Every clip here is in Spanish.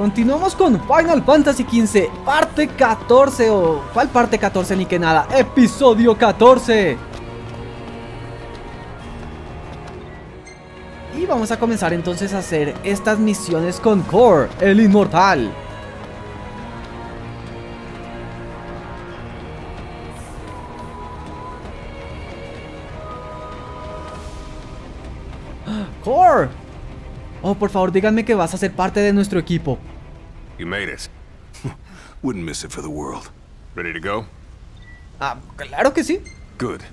Continuamos con Final Fantasy XV, parte 14 o... ¿Cuál parte 14 ni que nada? Episodio 14. Y vamos a comenzar entonces a hacer estas misiones con Core, el inmortal. Oh, por favor, díganme que vas a ser parte de nuestro equipo. You made it. Wouldn't miss it for the world. Ready to go? Ah, claro que sí. Good.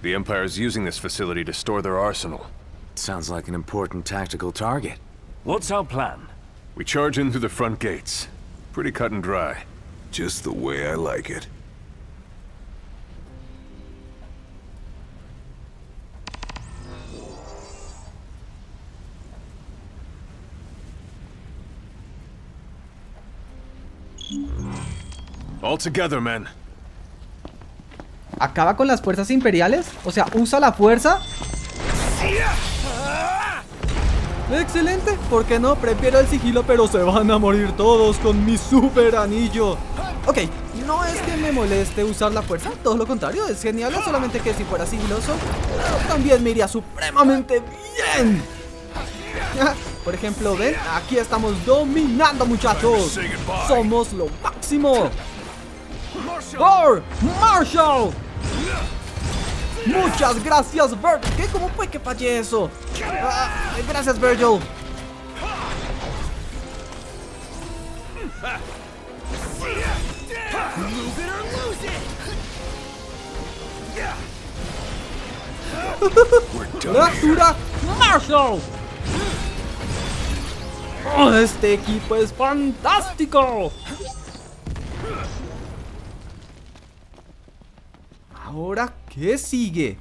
The Empire is using this facility to store their arsenal. Sounds like an important tactical target. What's our plan? We charge in through the front gates. Pretty cut and dry. Just the way I like it. All together, men. ¿Acaba con las fuerzas imperiales? O sea, usa la fuerza. Excelente, ¿por qué no? Prefiero el sigilo, pero se van a morir todos con mi super anillo. Ok, no es que me moleste usar la fuerza, todo lo contrario, es genial, solamente que si fuera sigiloso, también me iría supremamente bien. Por ejemplo, ven, aquí estamos dominando muchachos. Somos lo máximo. ¡Por Marshall! Muchas gracias, Virgil. ¿Qué? ¿Cómo fue que fallé eso? Ah, gracias, Virgil. ¡Captura Marshall! Oh, este equipo es fantástico. Ahora, ¿qué sigue?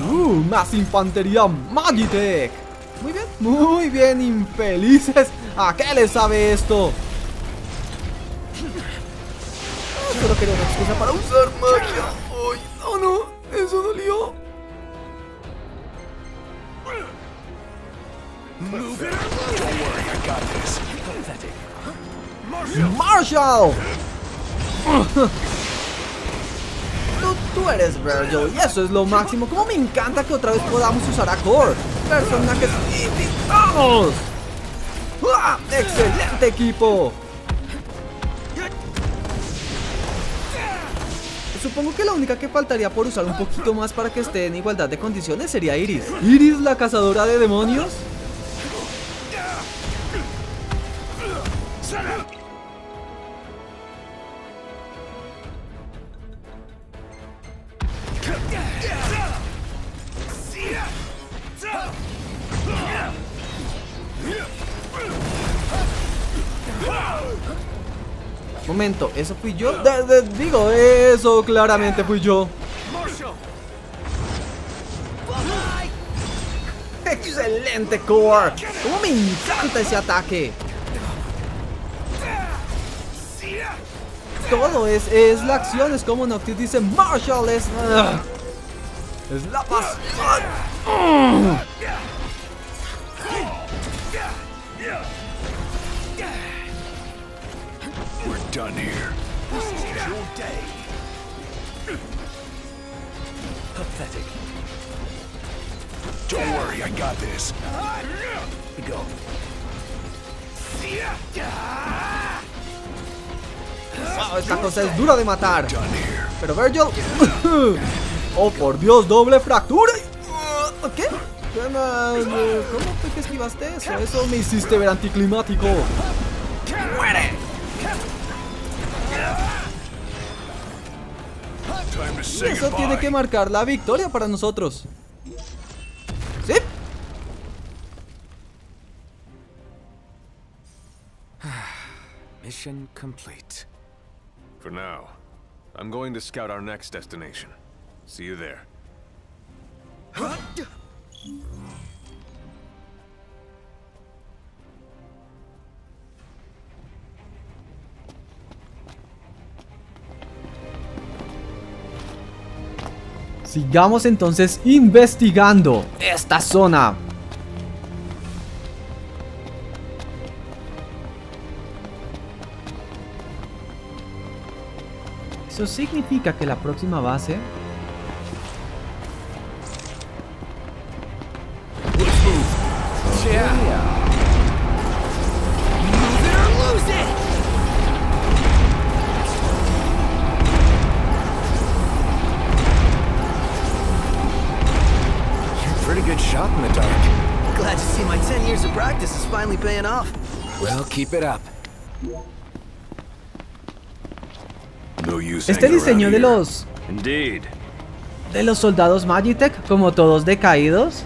Uh, más infantería Magitech. Muy bien, muy bien, infelices. ¿A qué les sabe esto? Ah, Solo quería una excusa para usar magia. Ay, no, no, eso dolió. Marshall. Tú, eres Virgil y eso es lo máximo. Como me encanta que otra vez podamos usar a Core. Personajes invitados. ¡Ah! ¡Excelente equipo! Supongo que la única que faltaría por usar un poquito más para que esté en igualdad de condiciones sería Iris. ¿Iris la cazadora de demonios? ¿Eso fui yo? Digo, eso claramente fui yo. ¡Excelente, Core! ¡Cómo me encanta ese ataque! Todo es, es la acción, es como Noctis dice Marshall, es... es la pasión. We're done here. Pathetic. Don't worry, I got this. We go. Wow, esta cosa es dura de matar. Pero Virgil... ¡Oh, por Dios! ¡Doble fractura! ¿Qué? ¿Cómo fue que esquivaste eso? Eso me hiciste ver anticlimático. Eso tiene que marcar la victoria para nosotros. ¿Sí? Mission complete. For now, I'm going to scout our next destination. See you there. Sigamos entonces investigando esta zona. Eso significa que la próxima base finally paying off. Well, keep it up. No use Este diseño de los Indeed. de los soldados Magitech, como todos decaídos,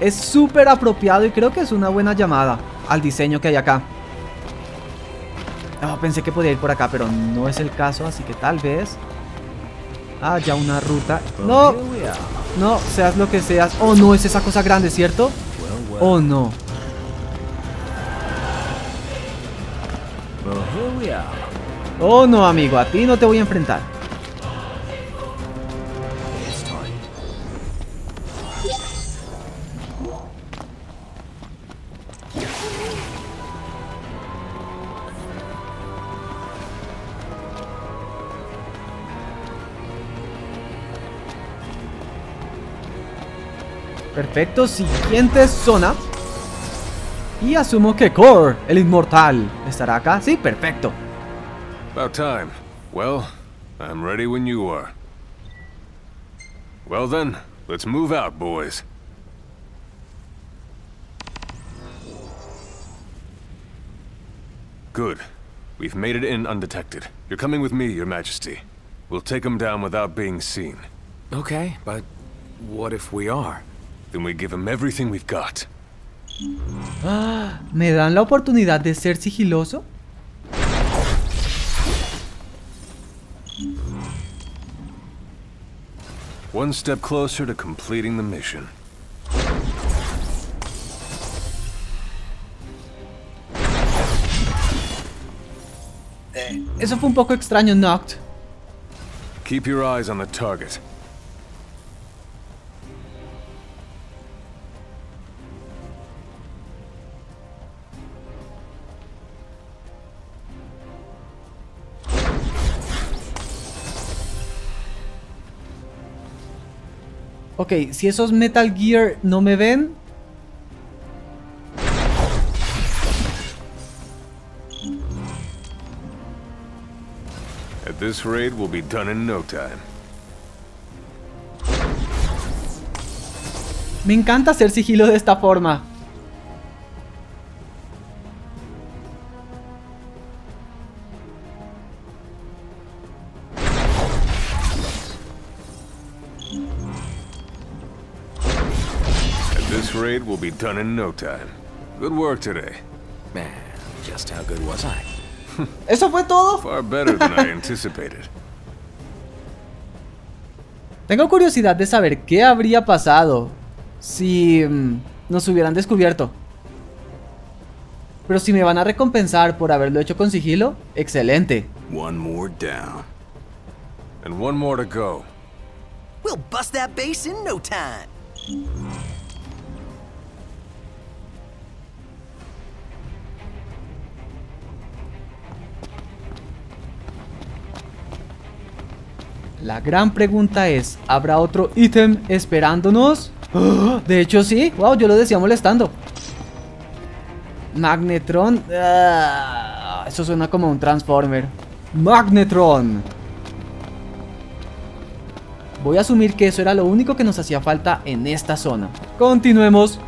es súper apropiado y creo que es una buena llamada al diseño que hay acá. Ah, pensé que podía ir por acá, pero no es el caso, así que tal vez haya una ruta. No, no, seas lo que seas. Oh, no, es esa cosa grande, ¿cierto? Oh, no. Well, here we are. Oh, no, amigo, a ti no te voy a enfrentar. Perfecto, siguiente zona. Y asumo que Core, el inmortal, estará acá. Sí, perfecto. About time. Well, I'm ready when you are. Well then, let's move out, boys. Good. We've made it in undetected. You're coming with me, your majesty. We'll take him down without being seen. Okay, but what if we are? Then we give him everything we've got. ¿Me dan la oportunidad de ser sigiloso? One step closer to completing the mission. Eso fue un poco extraño, Noct. Keep your eyes on the target. Ok, si esos Metal Gear no me ven... At this rate, we'll be done in no time. Me encanta hacer sigilo de esta forma. We'll be done in no time. Good work today. Man, just how good was I? ¿Eso fue todo? Far better than I anticipated. Tengo curiosidad de saber qué habría pasado si mm, nos hubieran descubierto. Pero si me van a recompensar por haberlo hecho con sigilo, excelente. One more down. And one more to go. We'll bust that base in no time. La gran pregunta es, ¿habrá otro ítem esperándonos? ¡Ah! De hecho sí, wow, yo lo decía molestando. Magnetron. ah, eso suena como un Transformer. Magnetron. Voy a asumir que eso era lo único que nos hacía falta en esta zona. Continuemos.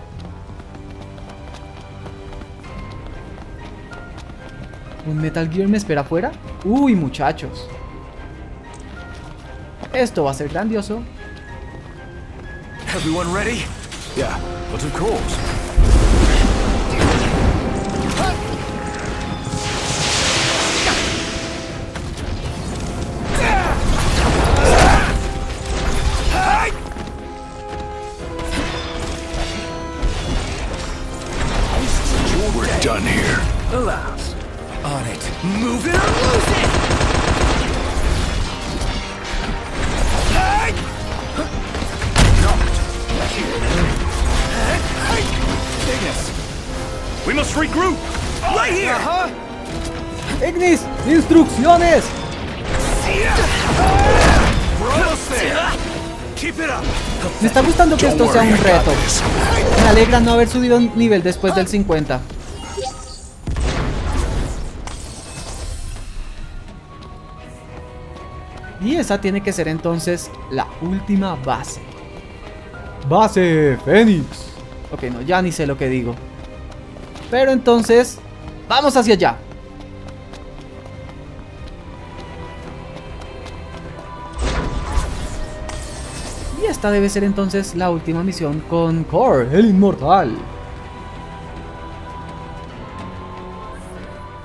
¿Un Metal Gear me espera afuera? Uy, muchachos. Esto va a ser grandioso. Everyone ready? Yeah, but of course. We're done here. Alas. On it. Move it or lose it! Must regroup. Right here! Ignis, instrucciones. Me está gustando que esto sea un reto. Me alegra no haber subido un nivel después del 50. Y esa tiene que ser entonces la última base. Base Fénix. Ok, no, ya ni sé lo que digo. Pero entonces, vamos hacia allá. Y esta debe ser entonces la última misión con Core, el inmortal.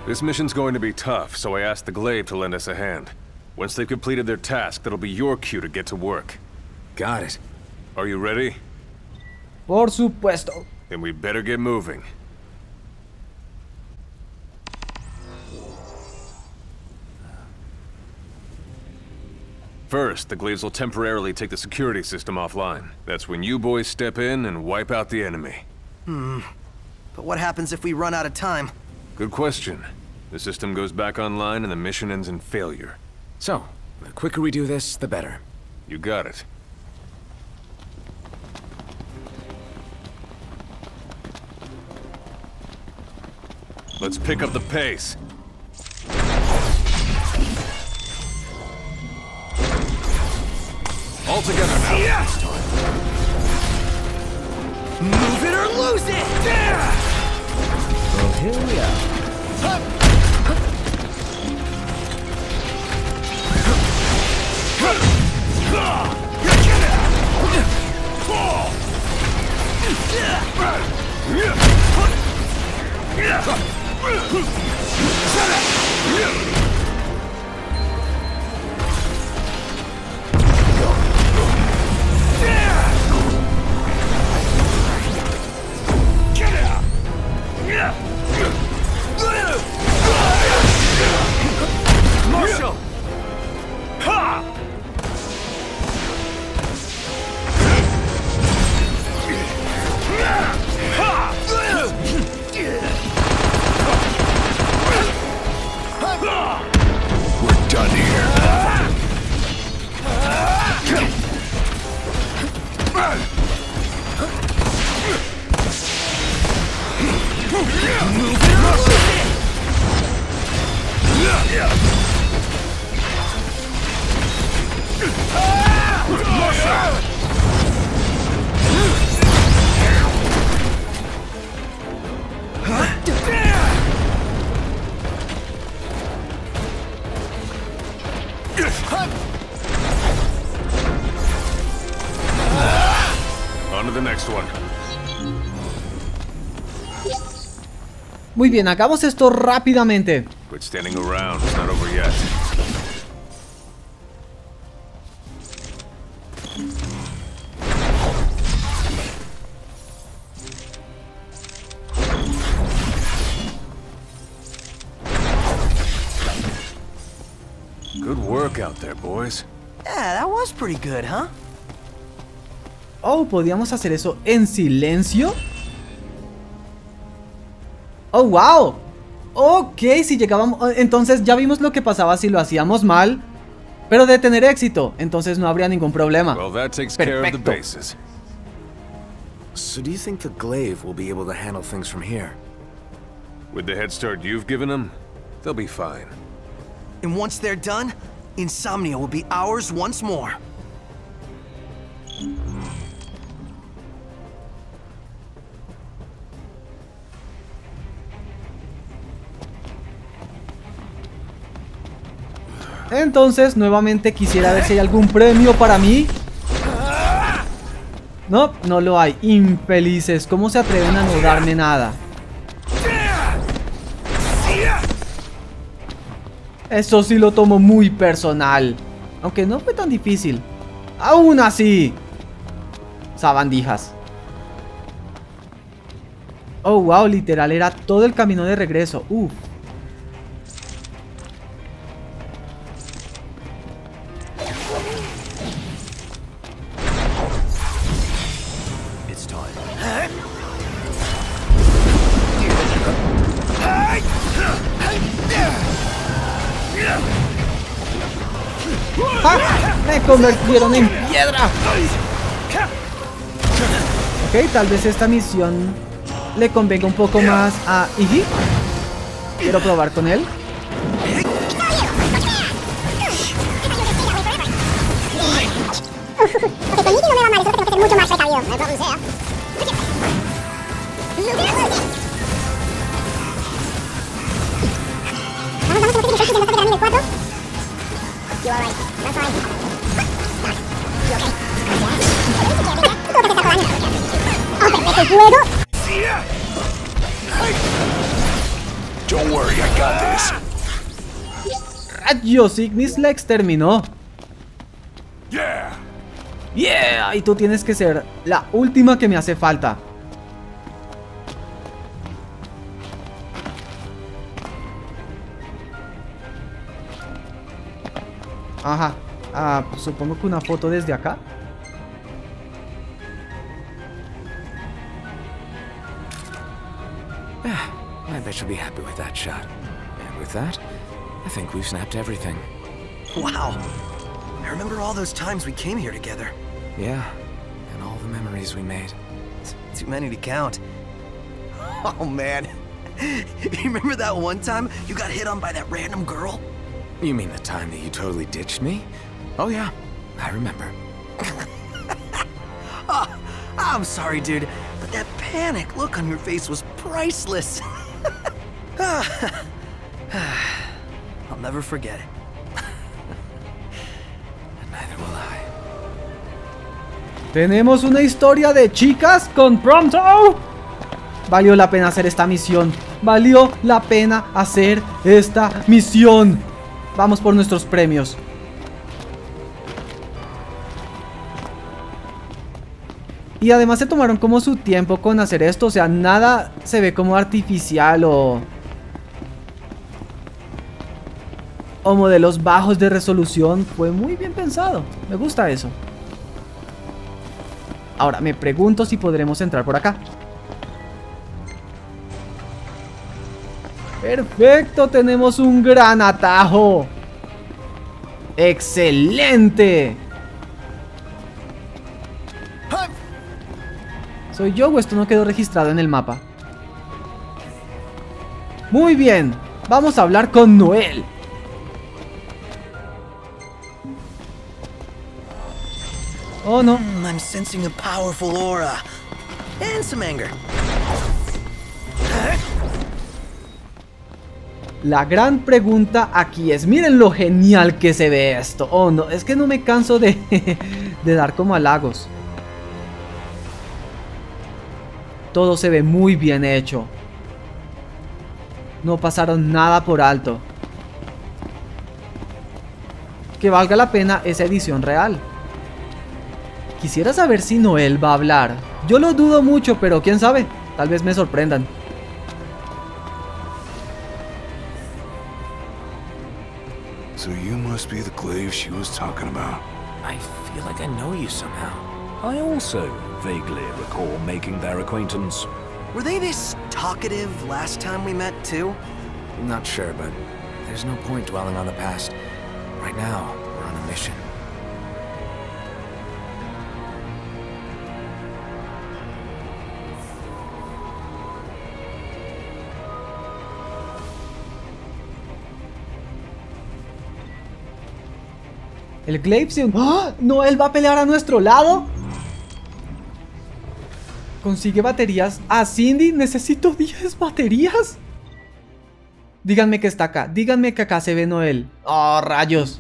This mission's going to be tough, so I asked the Glaive to lend us a hand. Once they've completed their task, that'll be your cue to get to work. Got it. Are you ready? Por supuesto. Then we better get moving. First, the Glaives will temporarily take the security system offline. That's when you boys step in and wipe out the enemy. Hmm. But what happens if we run out of time? Good question. The system goes back online and the mission ends in failure. So, the quicker we do this, the better. You got it. Let's pick up the pace. All together now. Move it or lose it! Well, here we are. Marshall! Bien, hagamos esto rápidamente. Good work out there, boys. Yeah, that was pretty good, huh? Oh, ¿podíamos hacer eso en silencio? Oh, wow. Ok, si llegábamos... Entonces ya vimos lo que pasaba si lo hacíamos mal. Pero de tener éxito, entonces no habría ningún problema. Well, that takes care of the Perfecto. bases. So do you think the glaive will be able to handle things from here? With the head start you've given them, they'll be fine. And once they're done, Insomnia will be ours once more. Entonces, nuevamente quisiera ver si hay algún premio para mí. No, no lo hay. Infelices. ¿Cómo se atreven a no darme nada? Eso sí lo tomo muy personal. Aunque no fue tan difícil. Aún así. Sabandijas. Oh, wow, literal, era todo el camino de regreso. It's convirtieron en piedra. Ok, tal vez esta misión le convenga un poco más a Iggy. Quiero probar con él. Rayos, Ignis la exterminó. Yeah. Yeah, y tú tienes que ser la última que me hace falta. Ajá. Ah, pues supongo que una foto desde acá. I bet you'll be happy with that shot. And with that, I think we've snapped everything. Wow. I remember all those times we came here together. Yeah, and all the memories we made. Too many to count. Oh man. You remember that one time you got hit on by that random girl? You mean the time that you totally ditched me? Oh yeah, I remember. I'm sorry, dude, but that panic look on your face was priceless. I'll never forget it. Neither will I. Tenemos una historia de chicas con Prompto. Valió la pena hacer esta misión. Valió la pena hacer esta misión. Vamos por nuestros premios. Y además se tomaron como su tiempo con hacer esto. O sea, nada se ve como artificial o... O modelos bajos de resolución. Fue muy bien pensado. Me gusta eso. Ahora, me pregunto si podremos entrar por acá. Perfecto, tenemos un gran atajo. Excelente. ¿Soy yo o esto no quedó registrado en el mapa? Muy bien, vamos a hablar con Noel. Oh no, Mm, I'm sensing a powerful aura. And some anger. La gran pregunta aquí es, miren lo genial que se ve esto. Oh, no, es que no me canso de, de dar como halagos. Todo se ve muy bien hecho. No pasaron nada por alto. Que valga la pena esa edición real. Quisiera saber si Noel va a hablar. Yo lo dudo mucho, pero quién sabe. Tal vez me sorprendan. So you must be the glaive she was talking about. I feel like I know you somehow. I also vaguely recall making their acquaintance. Were they this talkative last time we met, too? Not sure, but there's no point dwelling on the past. Right now, we're on a mission. El Glaive se... ¡Ah! ¿No va a pelear a nuestro lado? Consigue baterías. A Cindy necesito 10 baterías. Díganme que está acá. Díganme que acá se ve Noel. Oh, rayos.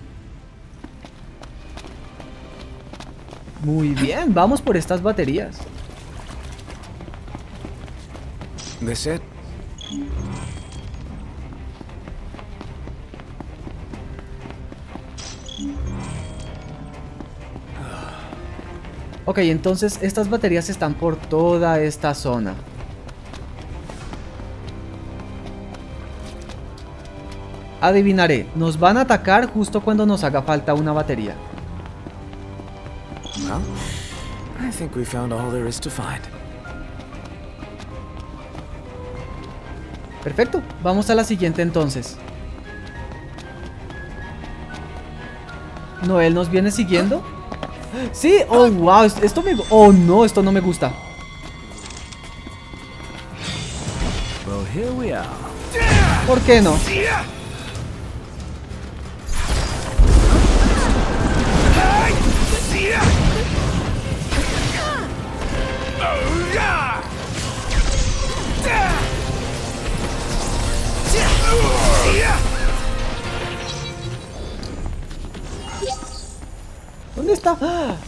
Muy bien, vamos por estas baterías. This Ok, entonces estas baterías están por toda esta zona. Adivinaré, nos van a atacar justo cuando nos haga falta una batería. Well, I think we found all there is to find. Perfecto, vamos a la siguiente entonces. Noel nos viene siguiendo. Sí, oh wow, esto me... Oh no, esto no me gusta. Well, here we are. ¿Por qué no?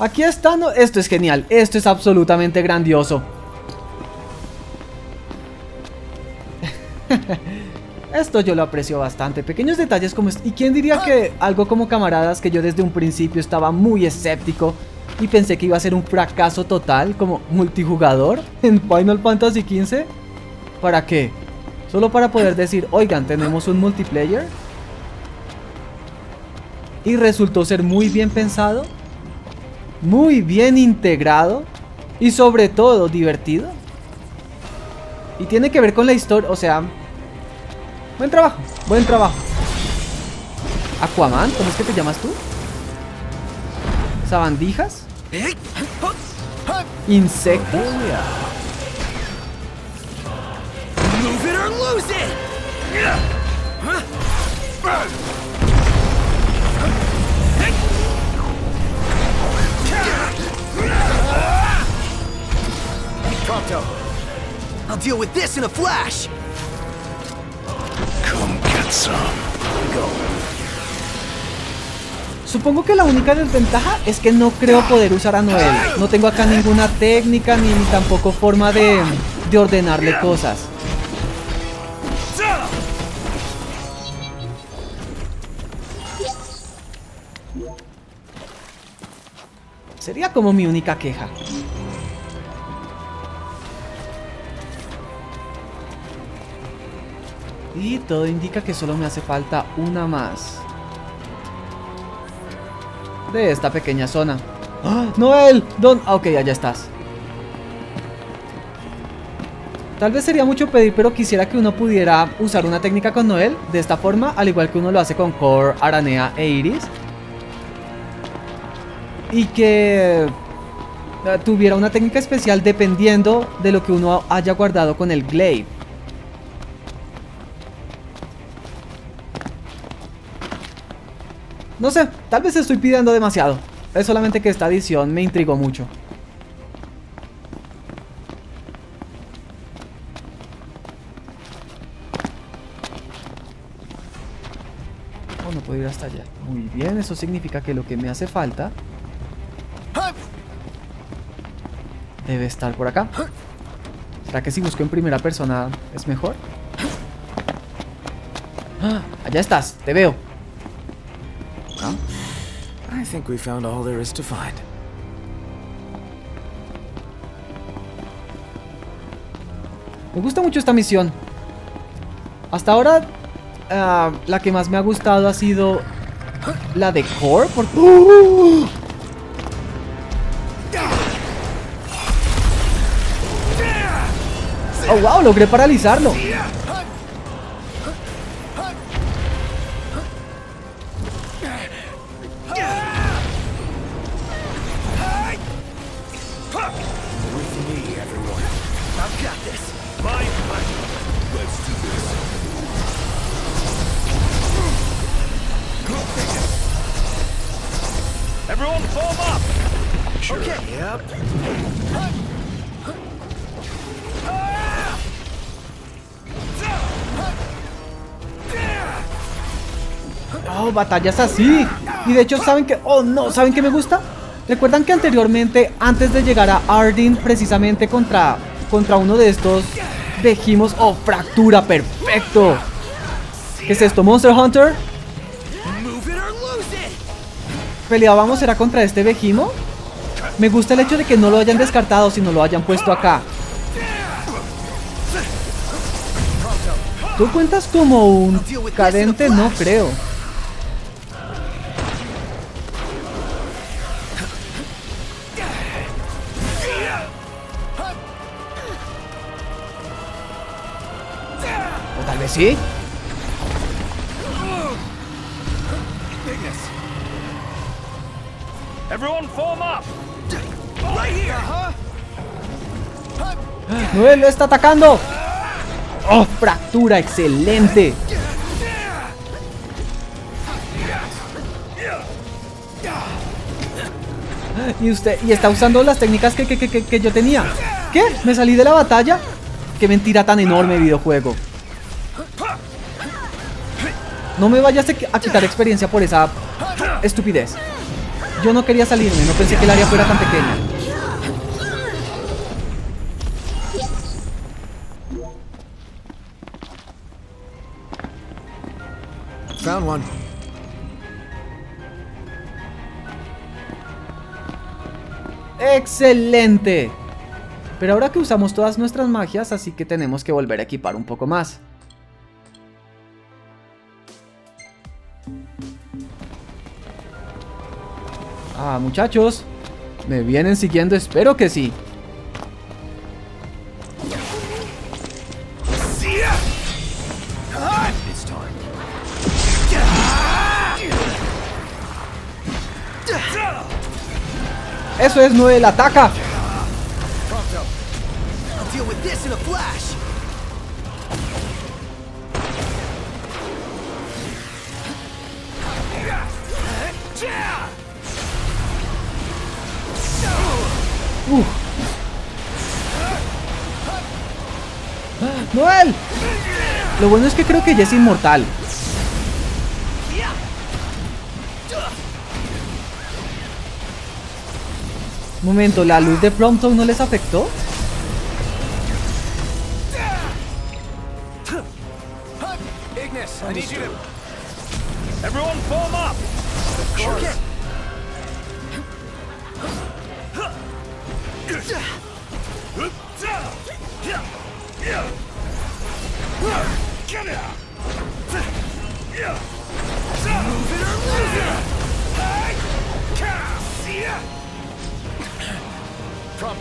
Aquí está. No. Esto es genial. Esto es absolutamente grandioso. Esto yo lo aprecio bastante. Pequeños detalles como. ¿Y quién diría que algo como camaradas que yo desde un principio estaba muy escéptico y pensé que iba a ser un fracaso total como multijugador en Final Fantasy XV? ¿Para qué? Solo para poder decir, oigan, tenemos un multiplayer. Y resultó ser muy bien pensado, muy bien integrado y sobre todo divertido. Y tiene que ver con la historia, o sea, buen trabajo, buen trabajo. Aquaman, ¿cómo es que te llamas tú? ¿Sabandijas? ¿Insectos? Prompto. I'll deal with this in a flash! Come get some. Go. Supongo que la única desventaja es que no creo poder usar a Noel. No tengo acá ninguna técnica ni, ni tampoco forma de, de ordenarle cosas. Sería como mi única queja. Y todo indica que solo me hace falta una más. De esta pequeña zona. ¡Ah! ¡Noel! ¿Dónde? Ah, ok, allá estás. Tal vez sería mucho pedir, pero quisiera que uno pudiera usar una técnica con Noel de esta forma, al igual que uno lo hace con Core, Aranea e Iris. Y que eh, tuviera una técnica especial dependiendo de lo que uno haya guardado con el Glaive. No sé, tal vez estoy pidiendo demasiado. Es solamente que esta edición me intrigó mucho. Oh, no puedo ir hasta allá. Muy bien, eso significa que lo que me hace falta debe estar por acá. ¿Será que si busco en primera persona es mejor? ¡Ah! Allá estás, te veo. I think we found all there is to find. Me gusta mucho esta misión. Hasta ahora, ah, la que más me ha gustado ha sido la de Core. Por... ¡Oh! ¡Oh, wow! Logré paralizarlo. Batallas así. Y de hecho, ¿saben que Oh, no, ¿saben qué me gusta? ¿Recuerdan que anteriormente, antes de llegar a Ardyn, precisamente contra, contra uno de estos Vejimos... ¡Oh, fractura! ¡Perfecto! ¿Qué es esto? ¿Monster Hunter? ¿Peleábamos era contra este Vejimo? Me gusta el hecho de que no lo hayan descartado, sino lo hayan puesto acá. ¿Tú cuentas como un cadente? No creo. O tal vez sí. Everyone form up! Noel lo está atacando. Oh, fractura, excelente. Y usted, y está usando las técnicas que, que, que- que yo tenía. ¿Qué? ¿Me salí de la batalla? Qué mentira tan enorme, videojuego. No me vayas a qui- a quitar experiencia por esa estupidez. Yo no quería salirme, no pensé que el área fuera tan pequeña. Found one. ¡Excelente! Pero ahora que usamos todas nuestras magias, así que tenemos que volver a equipar un poco más. Ah, muchachos. ¿Me vienen siguiendo? Espero que sí. Eso es Noel, ataca. Deal. Lo bueno es que creo que ella es inmortal. Momento, ¿la luz de Prompton no les afectó?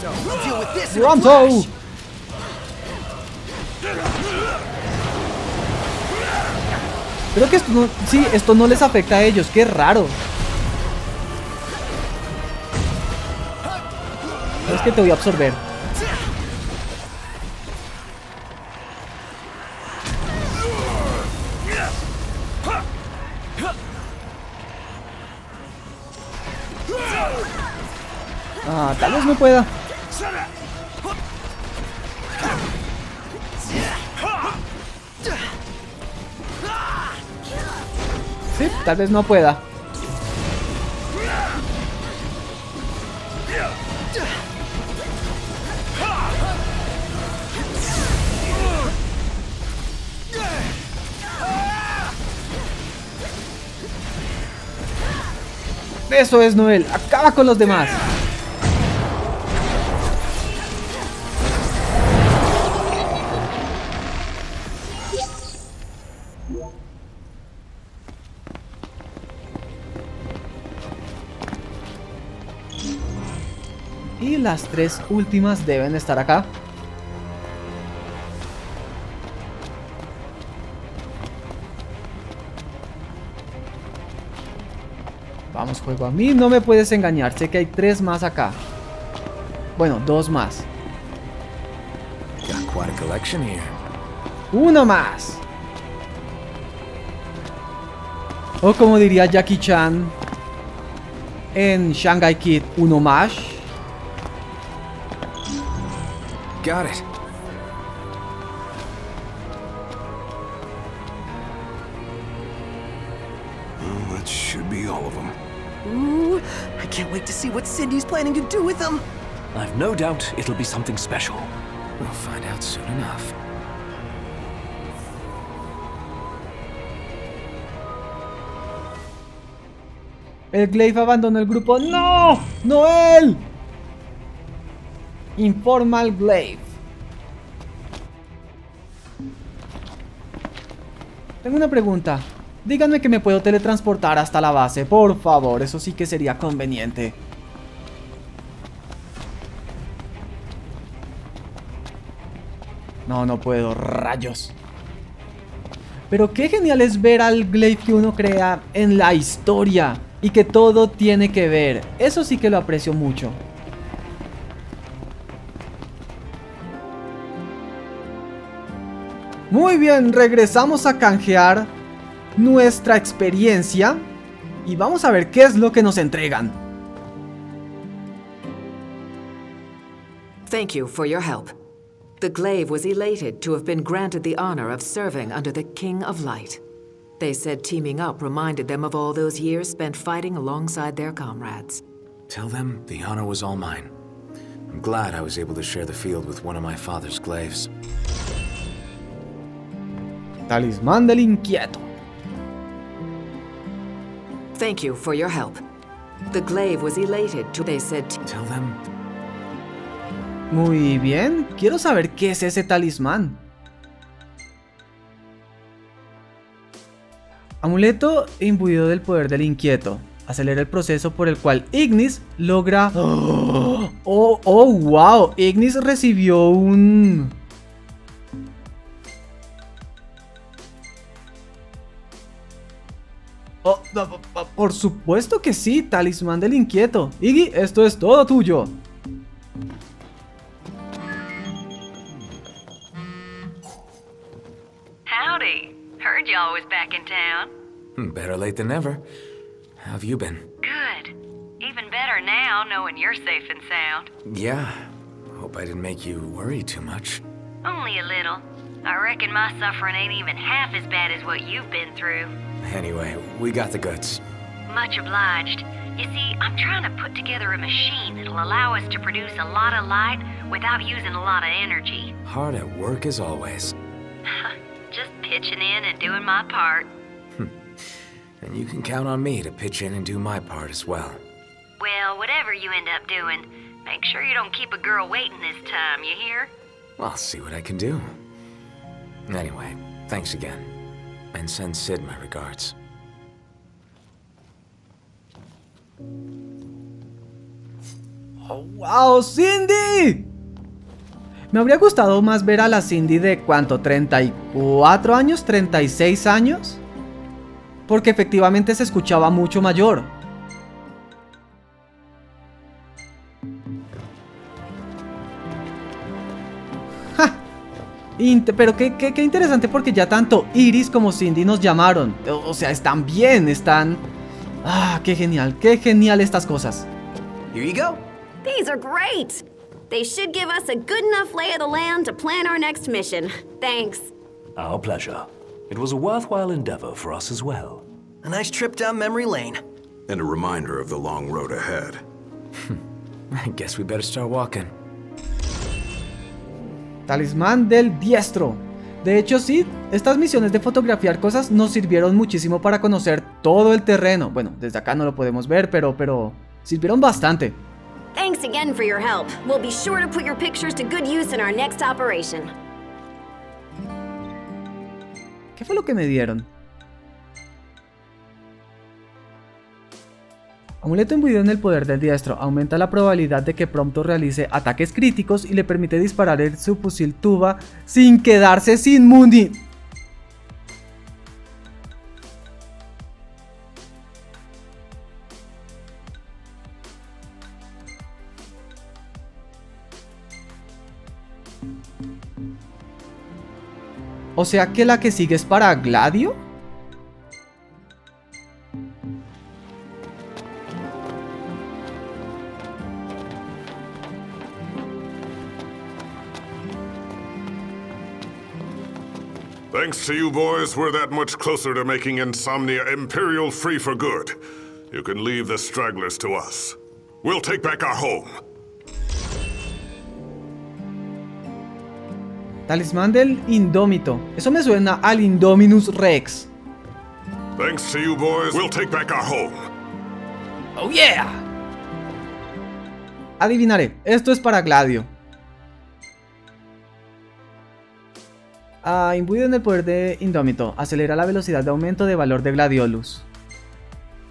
I'll deal with this ¡Pronto! Creo que esto no... Sí, esto no les afecta a ellos, qué raro. Es que te voy a absorber. No pueda. Sí, tal vez no pueda. Eso es Noel, acaba con los demás. Las tres últimas deben estar acá. Vamos, juego. A mí no me puedes engañar. Sé que hay tres más acá. Bueno, dos más. Uno más. O como diría Jackie Chan en Shanghai Kid, uno más. Got it. Well, that should be all of them. Ooh, I can't wait to see what Cindy's planning to do with them. I've no doubt it'll be something special. We'll find out soon enough. El Glaive abandonó el grupo. ¡No! ¡Noel! Informal Glaive. Tengo una pregunta. Díganme que me puedo teletransportar hasta la base, por favor. Eso sí que sería conveniente. No, no puedo. Rayos. Pero qué genial es ver al Glaive que uno crea en la historia. y que todo tiene que ver. Eso sí que lo aprecio mucho. Muy bien, regresamos a canjear nuestra experiencia y vamos a ver qué es lo que nos entregan. Thank you for your help. The Glaive was elated to have been granted the honor of serving under the King of Light. They said teaming up reminded them of all those years spent fighting alongside their comrades. Tell them the honor was all mine. I'm glad I was able to share the field with one of my father's glaives. Talismán del Inquieto. Thank you for your help. The Glaive was elated to they said Tell them Muy bien, quiero saber qué es ese talismán. Amuleto imbuido del poder del inquieto. Acelera el proceso por el cual Ignis logra... ¡Oh! ¡Oh, oh wow! Ignis recibió un... por supuesto que sí, talismán del inquieto. Iggy, esto es todo tuyo. Howdy. Heard y'all was back in town. Hmm, better late than never. How have you been? Good. Even better now, knowing you're safe and sound. Yeah. Hope I didn't make you worry too much. Only a little. I reckon my suffering ain't even half as bad as what you've been through. Anyway, we got the goods. Much obliged. You see, I'm trying to put together a machine that'll allow us to produce a lot of light without using a lot of energy. Hard at work as always. Just pitching in and doing my part. Hmm. And you can count on me to pitch in and do my part as well. Well, whatever you end up doing, make sure you don't keep a girl waiting this time, you hear? I'll see what I can do. Anyway, thanks again. And send Sid my regards. Oh, ¡Wow, Cindy! Me habría gustado más ver a la Cindy de cuánto, 34 años, 36 años. Porque efectivamente se escuchaba mucho mayor. Pero qué, interesante porque ya tanto Iris como Cindy nos llamaron. O sea, están bien, están... Ah, qué genial, qué genial estas cosas. Here you go. These are great! They should give us a good enough lay of the land to plan our next mission. Thanks. Our pleasure. It was a worthwhile endeavor for us as well. A nice trip down memory lane. And a reminder of the long road ahead. I guess we better start walking. Talismán del diestro. De hecho, sí, estas misiones de fotografiar cosas nos sirvieron muchísimo para conocer todo el terreno. Bueno, desde acá no lo podemos ver, pero, pero sirvieron bastante. Thanks again for your help. We'll be sure to put your pictures to good use in our next operation. ¿Qué fue lo que me dieron? Amuleto imbuido en el poder del diestro aumenta la probabilidad de que pronto realice ataques críticos y le permite disparar en su fusil tuba sin quedarse sin muni. O sea que la que sigue es para Gladio. Thanks to you boys, we're that much closer to making Insomnia Imperial free for good. You can leave the stragglers to us. We'll take back our home. Talismán del Indómito. Eso me suena al Indominus Rex. Thanks to you boys, we'll take back our home. ¡Oh yeah! Adivinaré, esto es para Gladio. Ah, imbuido en el poder de Indómito, acelera la velocidad de aumento de valor de Gladiolus.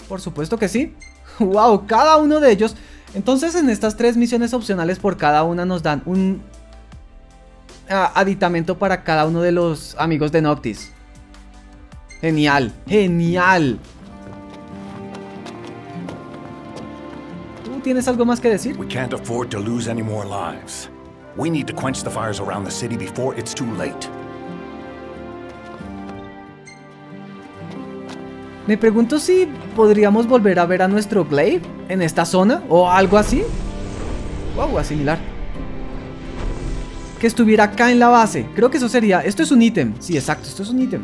Por supuesto que sí. ¡Wow! Cada uno de ellos. Entonces, en estas tres misiones opcionales por cada una nos dan un aditamento para cada uno de los amigos de Noctis. Genial, genial. ¿tienes algo más que decir? We can't afford to lose any more lives. We need to quench the fires around the city before it's too late. Me pregunto si podríamos volver a ver a nuestro Glaive en esta zona o algo así. O algo similar. Que estuviera acá en la base. Creo que eso sería... Esto es un ítem. Sí, exacto, esto es un ítem.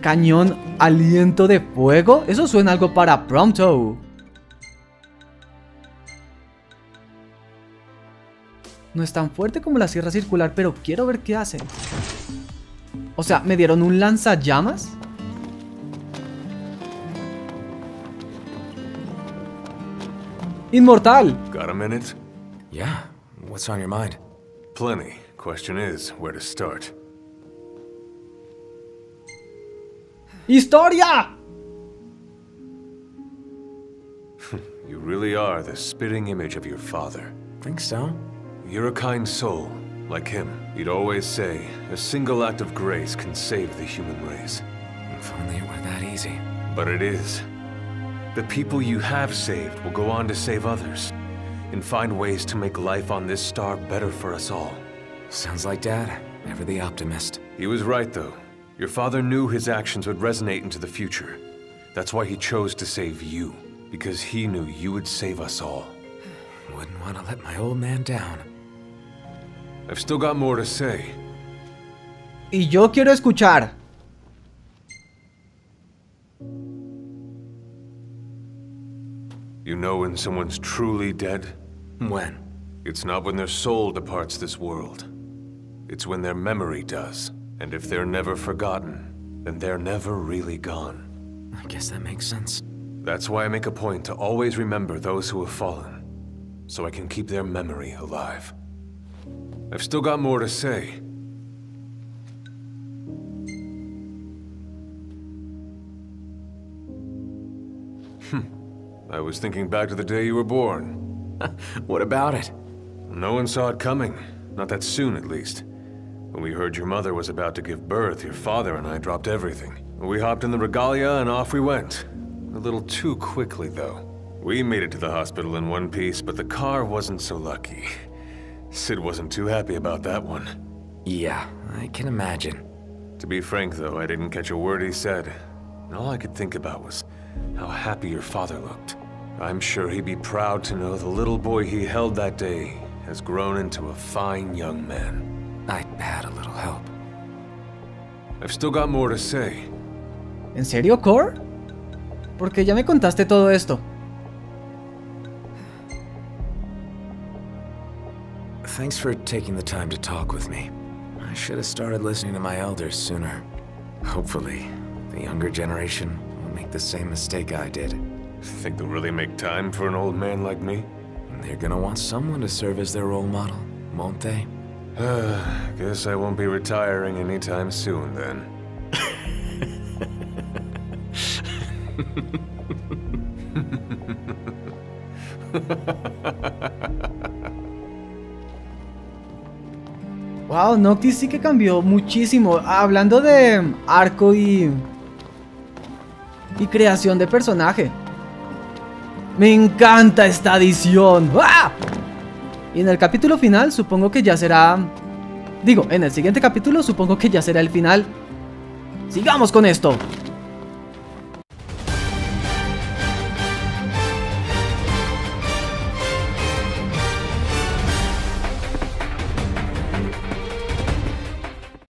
Cañón aliento de fuego. Eso suena algo para pronto. No es tan fuerte como la sierra circular, pero quiero ver qué hace. O sea, ¿me dieron un lanzallamas? Inmortal. Got a minute? Yeah. What's on your mind? Plenty. Question is, where to start? ¡Historia! You really are the spitting image of your father. Think so? You're a kind soul, like him. He'd always say, a single act of grace can save the human race. If only it were that easy. But it is. The people you have saved will go on to save others, and find ways to make life on this star better for us all. Sounds like Dad. Ever the optimist. He was right, though. Your father knew his actions would resonate into the future. That's why he chose to save you, because he knew you would save us all. Wouldn't want to let my old man down. I've still got more to say. Y yo quiero escuchar. You know when someone's truly dead? When? It's not when their soul departs this world. It's when their memory does. And if they're never forgotten, then they're never really gone. I guess that makes sense. That's why I make a point to always remember those who have fallen, so I can keep their memory alive. I've still got more to say. Hmm. I was thinking back to the day you were born. what about it? No one saw it coming. Not that soon, at least. When we heard your mother was about to give birth, your father and I dropped everything. We hopped in the regalia and off we went. A little too quickly, though. We made it to the hospital in one piece, but the car wasn't so lucky. Sid wasn't too happy about that one. Yeah, I can imagine. To be frank, though, I didn't catch a word he said. All I could think about was how happy your father looked. I'm sure he'd be proud to know the little boy he held that day has grown into a fine young man. I'd had a little help. I've still got more to say. ¿En serio, Core? Porque ya me contaste todo esto. Thanks for taking the time to talk with me. I should have started listening to my elders sooner. Hopefully, the younger generation will not make the same mistake I did. Think they'll really make time for an old man like me? They're gonna want someone to serve as their role model, won't they? Guess I won't be retiring anytime soon, then. Wow, Noctis sí que cambió muchísimo. Hablando de arco y. y creación de personaje. Me encanta esta edición. ¡Ah! Y en el capítulo final supongo que ya será... Digo, en el siguiente capítulo supongo que ya será el final. Sigamos con esto.